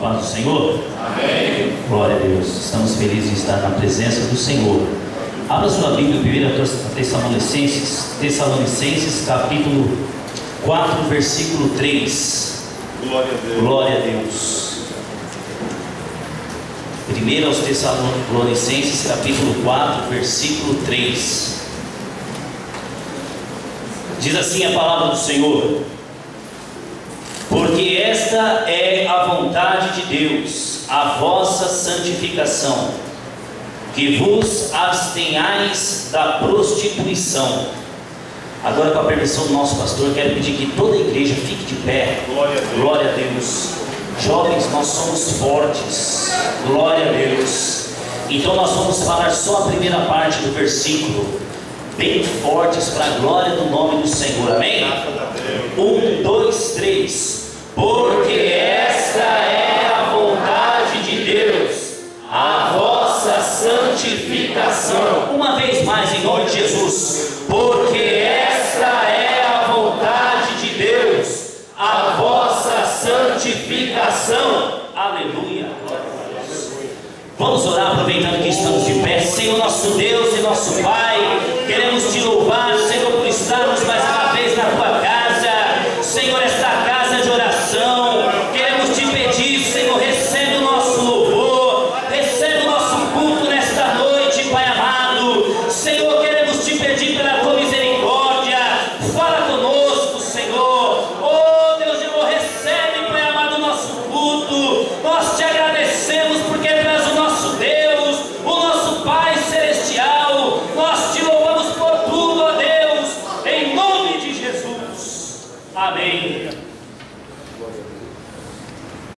paz do Senhor? Amém. Glória a Deus. Estamos felizes de estar na presença do Senhor. Abra sua Bíblia, 1 Tessalonicenses, Tessalonicenses, capítulo 4, versículo 3. Glória a Deus. Glória a Deus. 1 aos Tessalonicenses, capítulo 4, versículo 3. Diz assim a palavra do Senhor: Porque esta vontade de Deus, a vossa santificação, que vos abstenhais da prostituição. Agora, com a permissão do nosso pastor, quero pedir que toda a igreja fique de pé. Glória a Deus. Glória a Deus. Jovens, nós somos fortes. Glória a Deus. Então, nós vamos falar só a primeira parte do versículo. Bem fortes para a glória do nome do Senhor. Amém? Um, dois, três. Porque santificação. Uma vez mais, em nome de Jesus. Porque esta é a vontade de Deus, a vossa santificação. Aleluia. Vamos orar aproveitando que estamos de pé. Senhor nosso Deus e nosso Pai. Amém.